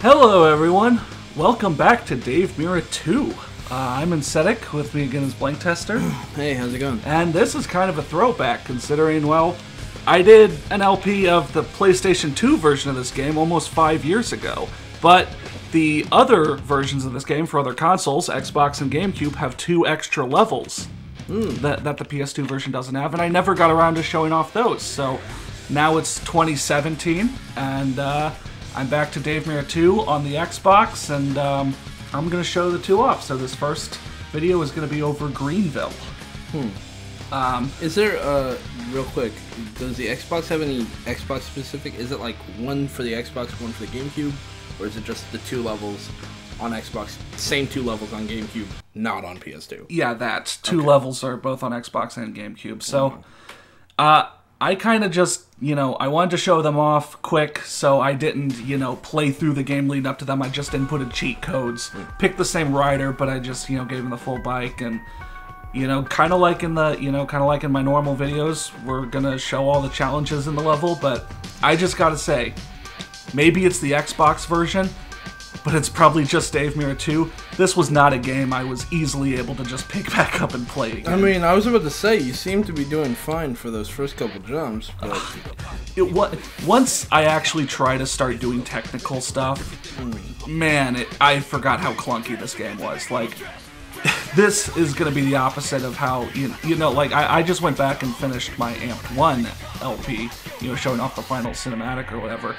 Hello, everyone. Welcome back to Dave Mirra 2. Uh, I'm Insetik, with me again is Blank Tester, Hey, how's it going? and this is kind of a throwback considering, well, I did an LP of the PlayStation 2 version of this game almost five years ago, but the other versions of this game for other consoles, Xbox and GameCube, have two extra levels that, that the PS2 version doesn't have, and I never got around to showing off those. So now it's 2017, and uh, I'm back to Dave Mirra 2 on the Xbox, and um, I'm going to show the two off. So this first video is going to be over Greenville. Hmm. Is there uh real quick? Does the Xbox have any Xbox specific? Is it like one for the Xbox, one for the GameCube, or is it just the two levels on Xbox, same two levels on GameCube, not on PS2? Yeah, that. Two levels are both on Xbox and GameCube. So, uh, I kind of just, you know, I wanted to show them off quick, so I didn't, you know, play through the game leading up to them. I just inputted cheat codes, picked the same rider, but I just, you know, gave him the full bike and. You know, kind of like in the, you know, kind of like in my normal videos, we're gonna show all the challenges in the level, but I just gotta say, maybe it's the Xbox version, but it's probably just Dave Mirra 2. This was not a game I was easily able to just pick back up and play again. I mean, I was about to say you seem to be doing fine for those first couple jumps, but it wa- once I actually try to start doing technical stuff, man, it, I forgot how clunky this game was. Like, this is going to be the opposite of how you, you know. Like, I, I just went back and finished my Amp One LP, you know, showing off the final cinematic or whatever.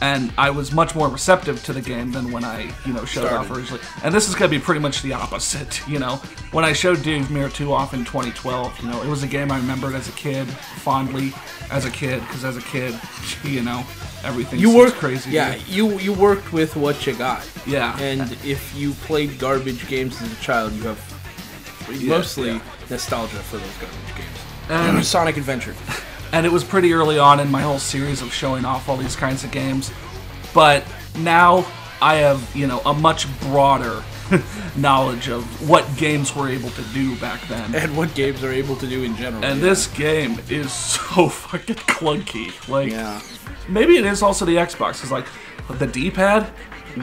And I was much more receptive to the game than when I, you know, showed off originally. And this is going to be pretty much the opposite, you know. When I showed Dave Mirra 2 off in 2012, you know, it was a game I remembered as a kid, fondly as a kid, because as a kid, you know, everything you worked crazy. Yeah, you. you worked with what you got. Yeah. And if you played garbage games as a child, you have mostly yeah. nostalgia for those garbage games. And- Sonic Adventure. And it was pretty early on in my whole series of showing off all these kinds of games. But now I have, you know, a much broader knowledge of what games were able to do back then. and what games are able to do in general. And yeah. this game is so fucking clunky. Like, Yeah. maybe it is also the Xbox, because, like, the D pad,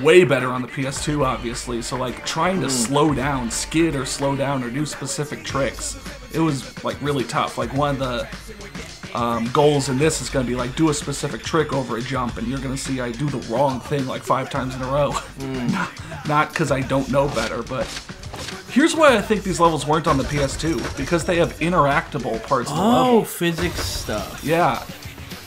way better on the PS2, obviously. So, like, trying to hmm. slow down, skid or slow down or do specific tricks, it was, like, really tough. Like, one of the um, goals in this is going to be, like, do a specific trick over a jump, and you're going to see I do the wrong thing, like, five times in a row. Not because I don't know better, but. Here's why I think these levels weren't on the PS2 because they have interactable parts of the level. Oh, physics stuff. Yeah.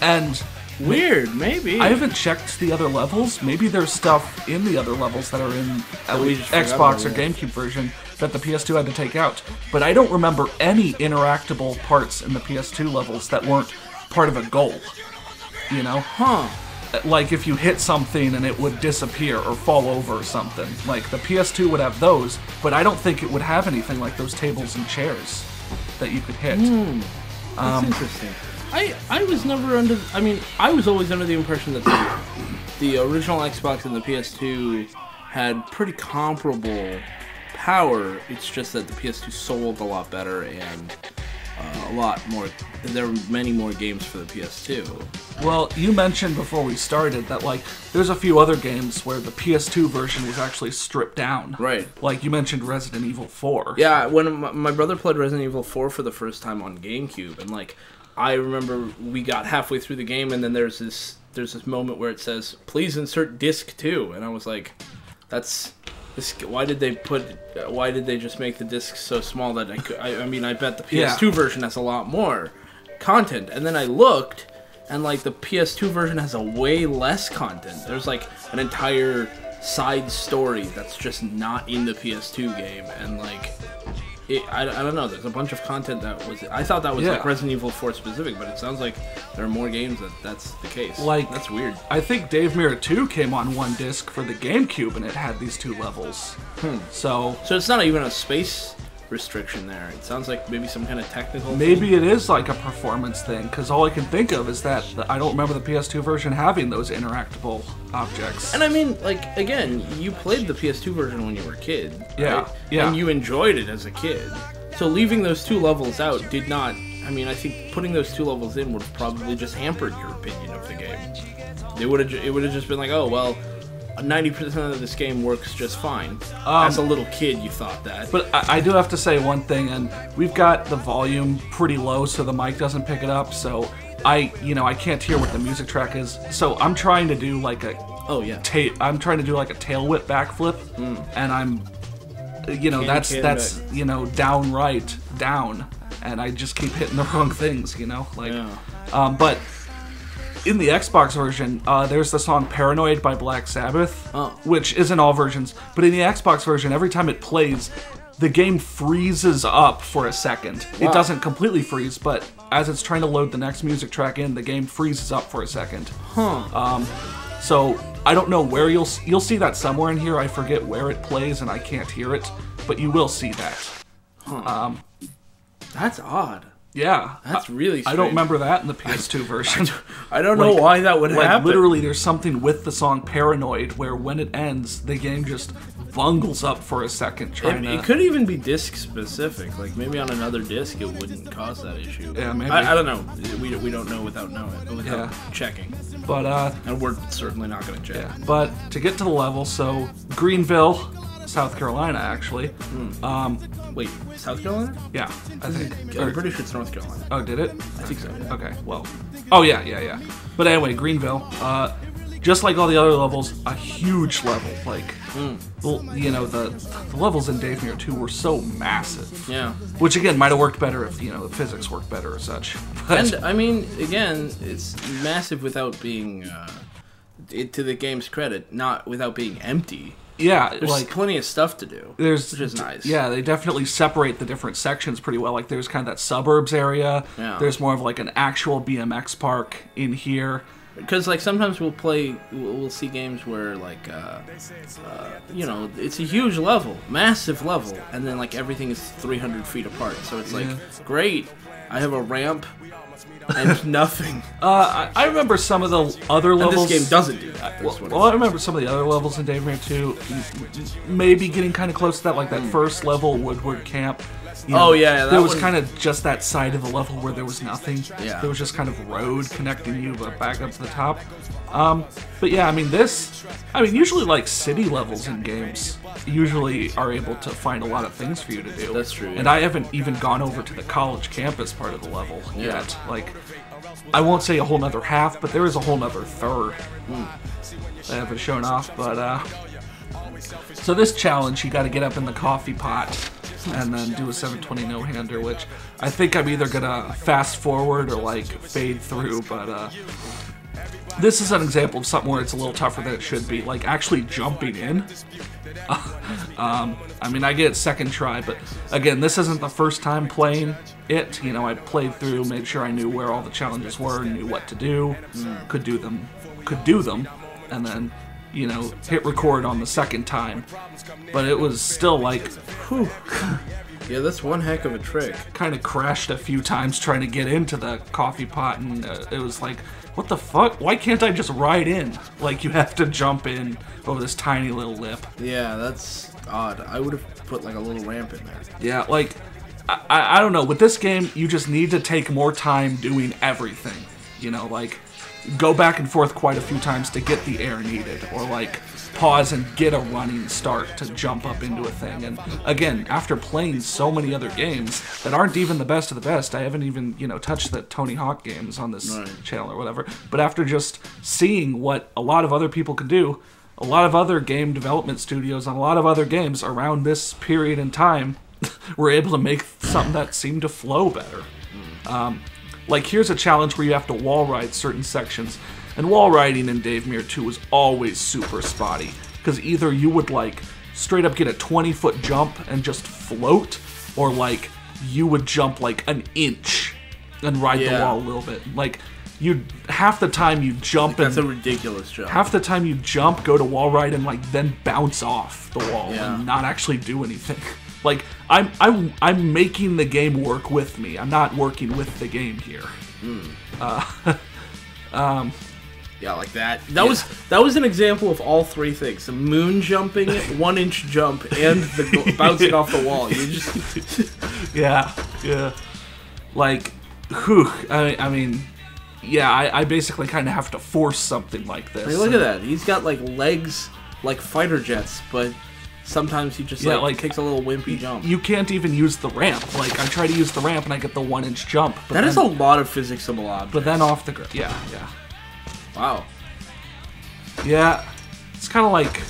And Weird, maybe. I haven't checked the other levels. Maybe there's stuff in the other levels that are in at least Xbox or. GameCube version that the PS2 had to take out. But I don't remember any interactable parts in the PS2 levels that weren't part of a goal. You know? Huh. Like if you hit something and it would disappear or fall over or something. Like the PS2 would have those, but I don't think it would have anything like those tables and chairs that you could hit. Hmm. Um, interesting. I I was never under. I mean, I was always under the impression that the, the original Xbox and the PS2 had pretty comparable power. It's just that the PS2 sold a lot better and uh, a lot more. There were many more games for the PS2. Well, you mentioned before we started that like there's a few other games where the PS2 version was actually stripped down. Right. Like you mentioned Resident Evil 4. Yeah, when my, my brother played Resident Evil 4 for the first time on GameCube, and like I remember we got halfway through the game, and then there's this there's this moment where it says, "Please insert disc 2," and I was like, "That's." This, why did they put? Uh, why did they just make the disc so small that I could? I, I mean, I bet the PS2 Yeah. version has a lot more content. And then I looked, and like the PS2 version has a way less content. There's like an entire side story that's just not in the PS2 game, and like. It, I, I don't know. There's a bunch of content that was. I thought that was Yeah. like Resident Evil 4 specific, but it sounds like there are more games that that's the case. Like- that's weird. I think Dave Mirra 2 came on one disc for the GameCube and it had these two levels. Hmm. So So it's not even a space restriction there. It sounds like maybe some kind of technical. maybe it is like a performance thing because all I can think of is that the, I don't remember the PS2 version having those interactable objects. And I mean, like again, you played the PS2 version when you were a kid, Yeah, right? Yeah. and you enjoyed it as a kid. So leaving those two levels out did not. I mean, I think putting those two levels in would have probably just hampered your opinion of the game. They would have. It would have just been like, oh well, ninety percent of this game works just fine. As a um, little kid, you thought that. But I, I do have to say one thing, and we've got the volume pretty low so the mic doesn't pick it up. So I, you know, I can't hear what the music track is. So I'm trying to do like a oh yeah. ta- I'm trying to do like a tail whip backflip, mm. and I'm, you know, that's that's back. you know downright down, and I just keep hitting the wrong things, you know, like, Yeah. um, but. In the Xbox version, uh, there's the song "Paranoid" by Black Sabbath, Oh. which is in all versions. But in the Xbox version, every time it plays, the game freezes up for a second. It doesn't completely freeze, but as it's trying to load the next music track in, the game freezes up for a second. Huh. So I don't know where you'll you'll see that somewhere in here. I forget where it plays and I can't hear it, but you will see that. Um, That's odd. Yeah, That's really. I don't remember that in the PS2 version. I don't know like- why that would like happen. literally, there's something with the song "Paranoid" where when it ends, the game just bungles up for a second trying It, to. it could even be disc specific. Like maybe on another disc it wouldn't cause that issue. Yeah, maybe. I, I don't know. We, we don't know without knowing, without Yeah. checking. But uh, And we're certainly not going to check. yeah. But to get to the level, so Greenville, South Carolina, actually. Um, Wait, South Carolina? yeah, I think. I'm pretty sure it's North Carolina. oh, did it? I think so. Yeah. Okay, well. Oh, yeah, yeah, yeah. But anyway, Greenville, uh, just like all the other levels, a huge level. Like, well, you know, the, the levels in Dave Mirra 2 were so massive. Yeah. Which, again, might have worked better if, you know, the physics worked better or such. But, And I mean, again, it's massive without being, uh, it, to the game's credit, not without being empty. yeah, There's like. plenty of stuff to do. There's which is nice. Yeah, they definitely separate the different sections pretty well. Like there's kind of that suburbs area. Yeah. There's more of like an actual BMX park in here. Because like sometimes we'll play we'll, see games where like uh, uh, you know it's a huge level massive level and then like everything is 300 feet apart so it's like Yeah. great i have a ramp and nothing Uh, I, I remember some of the other and levels. this game doesn't do that Well, well, I remember some of the other levels in Dave Mirra 2, m- m- maybe getting kind of close to that, like that first level, Woodward Camp. You Hmm. Oh, yeah, yeah, there was one- kind of just that side of the level where there was nothing. Yeah. There was just kind of road connecting you but back up to the top. Um, but yeah, I mean this. I mean usually like city levels in games usually are able to find a lot of things for you to do. That's true, And. I haven't even gone over to the college campus part of the level Yeah. yet. Like, I won't say a whole nother half, but there is a whole nother third. I haven't shown off, but uh. So this challenge, you got to get up in the coffee pot and then do a 720 no hander, which I think I'm either gonna fast forward or like fade through, but uh. This is an example of something where it's a little tougher than it should be, like actually jumping in. um, I mean, I get second try, but again, this isn't the first time playing it. You know, I played through, made sure I knew where all the challenges were, knew what to do, could do them, could do them, and then, you know, hit record on the second time. But it was still like, whew, yeah that's one heck of a trick kind of crashed a few times trying to get into the coffee pot, and uh, it was like, what the fuck? Why can't I just ride in? Like, you have to jump in over this tiny little lip. yeah that's odd i would have put like a little ramp in there Yeah, like I, I I don't know. With this game, you just need to take more time doing everything. You know, like go back and forth quite a few times to get the air needed, or like pause and get a running start to jump up into a thing. And again, after playing so many other games that aren't even the best of the best, I haven't even you know touched the Tony Hawk games on this Right. channel or whatever. But after just seeing what a lot of other people can do, a lot of other game development studios on a lot of other games around this period in time were able to make something that seemed to flow better. Um, like here's a challenge where you have to wall ride certain sections, and wall riding in Dave Mirra 2 was always super spotty because either you would like straight up get a 20 foot jump and just float, or like you would jump like an inch and ride the wall a little bit. Like you half the time you jump that's and a ridiculous job half the time you jump, go to wall ride, and like then bounce off the wall Yeah. and not actually do anything. Like I'm I'm I'm making the game work with me. I'm not working with the game here. Hmm. Uh, um, yeah, like that. That was that was an example of all three things: the moon jumping, one inch jump, and the bouncing off the wall. You just Yeah, yeah. Like, whew. I, I mean, yeah. I, I basically kind of have to force something like this. Hey, look at that. He's got like legs like fighter jets, but sometimes he just Yeah, like, like- takes a little wimpy jump. You can't even use the ramp. Like I try to use the ramp and I get the one inch jump. But that then, is a lot of physicsable objects. But then off the ground. Yeah, yeah. wow. Yeah, it's kind of like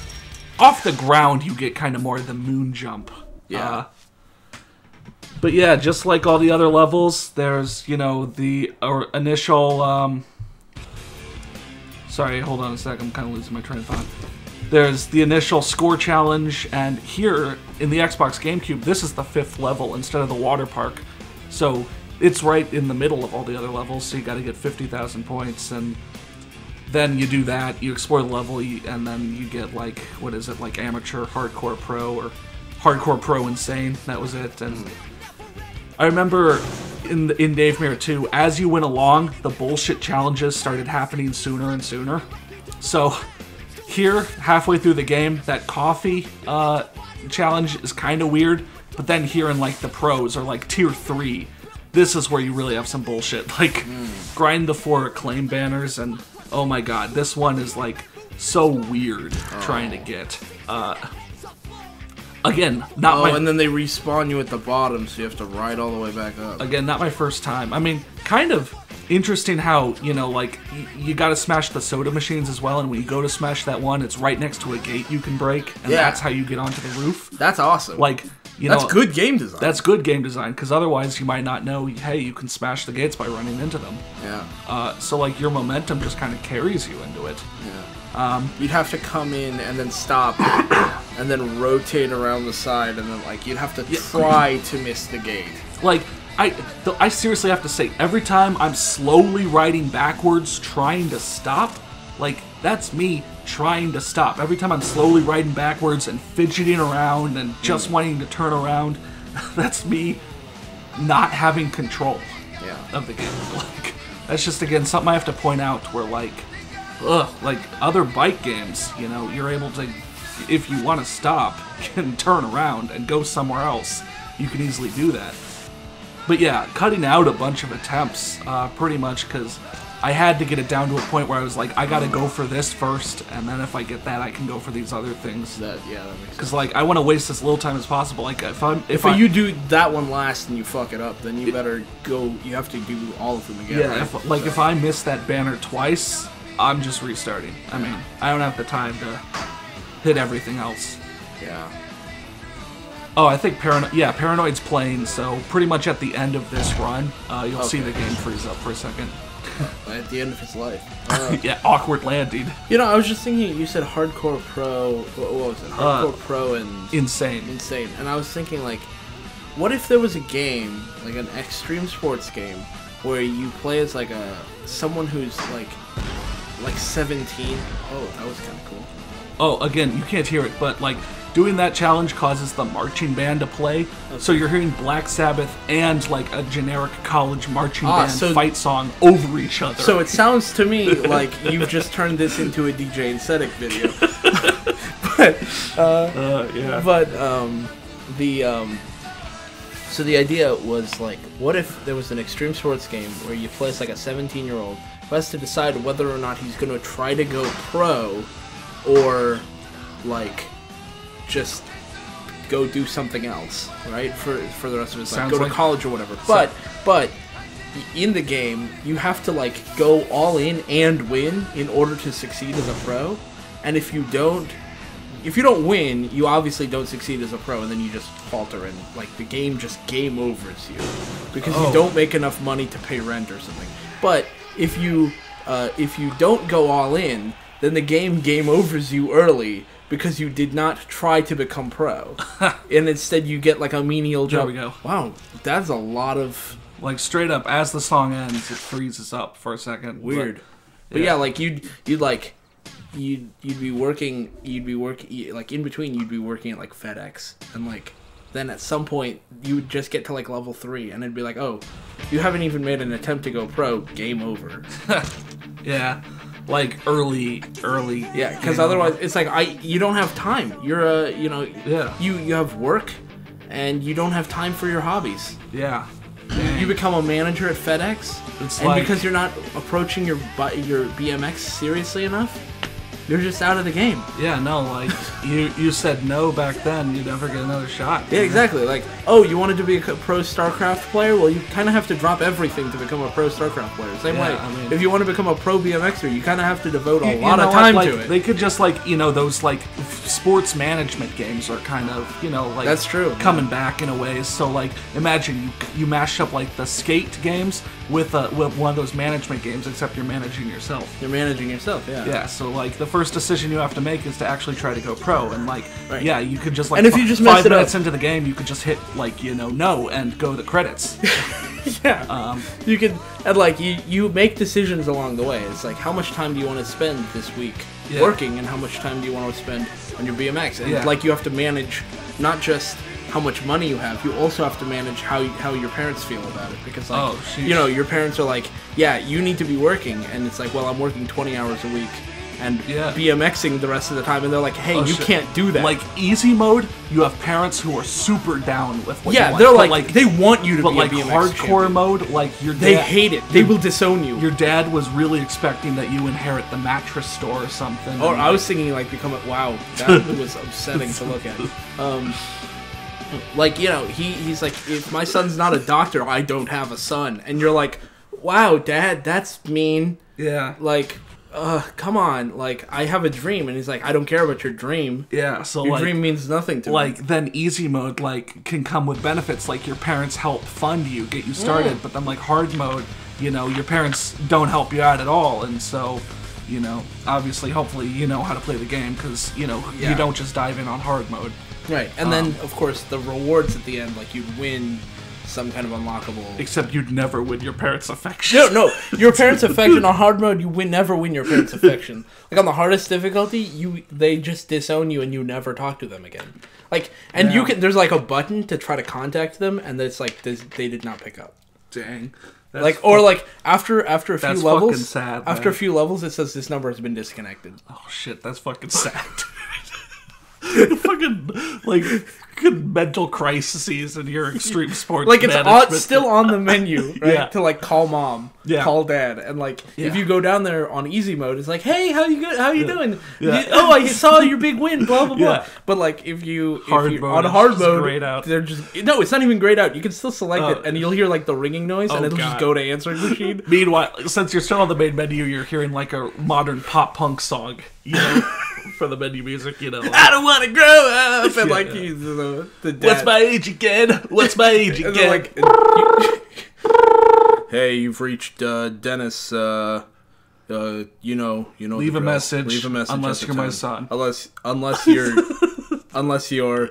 off the ground. You get kind of more of the moon jump. Yeah. Uh, but yeah, just like all the other levels, there's you know the or initial. Um, sorry, hold on a sec. I'm kind of losing my train of thought. There's the initial score challenge, and here in the Xbox GameCube, this is the fifth level instead of the water park. So it's right in the middle of all the other levels. So you got to get 50,000 points, and then you do that. You explore the level, and then you get like what is it, like amateur, hardcore, pro, or hardcore, pro, insane. That was it. And I remember in the, in Dave Mirra 2, as you went along, the bullshit challenges started happening sooner and sooner. So here, halfway through the game, that coffee uh, challenge is kind of weird. But then here in like the pros or like tier three, this is where you really have some bullshit. Like grind the four acclaim banners, and oh my god, this one is like so weird trying to get. Uh, again, not Oh, my and then they respawn you at the bottom, so you have to ride all the way back up. again not my first time i mean kind of interesting how you know like y- you got to smash the soda machines as well and when you go to smash that one it's right next to a gate you can break and Yeah. that's how you get onto the roof That's awesome. like you know that's know good game design. that's good game design because otherwise you might not know hey you can smash the gates by running into them yeah. uh, so like your momentum just kind of carries you into it Yeah. Um, you'd have to come in and then stop, and then rotate around the side, and then like you'd have to try to miss the gate. Like, I, I seriously have to say, every time I'm slowly riding backwards trying to stop, like, that's me trying to stop. Every time I'm slowly riding backwards and fidgeting around and just mm. wanting to turn around, that's me not having control Yeah. of the game. Like, that's just, again, something I have to point out where, like, ugh, like other bike games, you know, you're able to, if you want to stop, can turn around and go somewhere else. You can easily do that. But yeah, cutting out a bunch of attempts, uh, pretty much, because I had to get it down to a point where I was like, I gotta go for this first, and then if I get that, I can go for these other things. That yeah, that makes sense. Because like, I want to waste as little time as possible. Like, if I'm, if, If I, you do that one last and you fuck it up, then you better go. You have to do all of them again. Yeah, right? if, like if I miss that banner twice, I'm just restarting. I mean, I don't have the time to hit everything else. yeah. Oh, I think Parano- yeah, Paranoid's playing, so pretty much at the end of this run, uh, you'll see the game freeze up for a second. At the end of his life. Uh, yeah, awkward landing. you know, I was just thinking. You said hardcore pro. What what was it? Hardcore pro and Insane. insane. And I was thinking like, what if there was a game like an extreme sports game where you play as like a someone who's like like 17. Oh, that was kind of cool. Oh, again, you can't hear it, but like doing that challenge causes the marching band to play. So you're hearing Black Sabbath and like a generic college marching Ah, band so- fight song over each other. So it sounds to me like you've just turned this into a DJ Aesthetic video. but uh, yeah. but um, the um, so the idea was like, what if there was an extreme sports game where you play as like a 17 year old who has to decide whether or not he's going to try to go pro or like just go do something else, right? For for the rest of his life, Sounds go to college or whatever. But but in the game, you have to like go all in and win in order to succeed as a pro. And if you don't, if you don't win, you obviously don't succeed as a pro, and then you just falter and like the game just game overs you because Oh. you don't make enough money to pay rent or something. But if you uh, if you don't go all in, then the game game overs you early because you did not try to become pro, and instead you get like a menial job. There we go. Wow, that's a lot of Like straight up, as the song ends, it freezes up for a second. but- weird. But, yeah. yeah. like you'd you'd like you'd you'd be working you'd be working like in between you'd be working at like FedEx and like then at some point you would just get to like level three and it'd be like oh you haven't even made an attempt to go pro game over yeah, like early, early. yeah because otherwise it's like I you don't have time you're a you know Yeah. you you have work and you don't have time for your hobbies yeah, you become a manager at FedEx It's and like- because you're not approaching your your BMX seriously enough you're just out of the game. Yeah, no, like you you said no back then. You'd never get another shot. Yeah, exactly. Like, oh, you wanted to be a pro StarCraft player? Well, you kind of have to drop everything to become a pro StarCraft player. Same Yeah, way, I mean- if you want to become a pro BMXer, you kind of have to devote a You- you lot know of what, time like, to it. They could just like you know those like sports management games are kind of you know like That's true. coming back in a way. So like imagine you you mash up like the skate games with uh, with one of those management games, except you're managing yourself. You're managing yourself, yeah. Yeah, so like the first decision you have to make is to actually try to go pro, and like Right. yeah, you could just like And if you just five it up- minutes into the game, you could just hit like you know no and go the credits. Yeah. um, You could and like you you make decisions along the way. It's like how much time do you want to spend this week Yeah. working, and how much time do you want to spend on your BMX? And Yeah. like you have to manage not just how much money you have, you also have to manage how you, how your parents feel about it because like Oh, you know your parents are like, yeah, you need to be working, and it's like, well, I'm working 20 hours a week. And Yeah. BMXing the rest of the time, and they're like, "Hey, Oh, you shit. can't do that." like easy mode, you have parents who are super down with what you yeah, they're but, like, they want you to but be like hardcore champion. mode, like your They hate it. They will disown you. Your dad was really expecting that you inherit the mattress store or something. Or I was thinking like become a wow, that was upsetting to look at. Um, like you know, he he's like, if my son's not a doctor, I don't have a son, and you're like, wow, dad, that's mean. yeah, Like, uh, come on, like I have a dream, and he's like, I don't care about your dream. yeah. So Your like, dream means nothing to me. like then easy mode like can come with benefits like your parents help fund you get you started but then like hard mode you know your parents don't help you out at all and so you know obviously hopefully you know how to play the game because you know Yeah. you don't just dive in on hard mode right, and then um, of course the rewards at the end, like you'd win some kind of unlockable. except you'd never win your parents affection No, no. Your parents' affection on hard mode, you win never win your parents' affection. Like on the hardest difficulty, you they just disown you and you never talk to them again. Like, and you can there's like a button to try to contact them, and it's like this, they did not pick up. dang That's Like, or like after after a few That's levels, fucking sad, after a few levels, it says this number has been disconnected. oh shit that's fucking sad fucking like mental crises in your extreme sports Like it's on, still on the menu, right? Yeah. To like call mom, Yeah. call dad, and like if you go down there on easy mode, it's like, hey, how you good? How you doing? Yeah. You- oh, I saw your big win. Blah blah blah. But like if you Hard if you mode on hard mode, grayed out. they're just no, it's not even grayed out. You can still select Oh. it, uh, and you'll hear like the ringing noise, and Oh, it'll just go to answering machine. Meanwhile, since you're still on the main menu, you're hearing like a modern pop punk song, you know, for the menu music, you know. like, I don't want to grow up, and like Yeah. he's the, the dad. What's my age again? What's my age again? like, you- hey, you've reached uh, Dennis. Uh, uh, you know, you know. Leave a message, Leave a message. unless you're my son. Unless, unless you're, unless you're.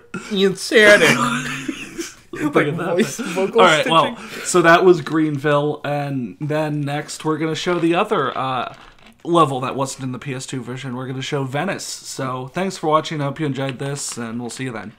Look like voice vocal All right, stitching. well, so that was Greenville, and then next we're gonna show the other uh, level that wasn't in the PS2 version. We're gonna show Venice. So thanks for watching. I hope you enjoyed this, and we'll see you then.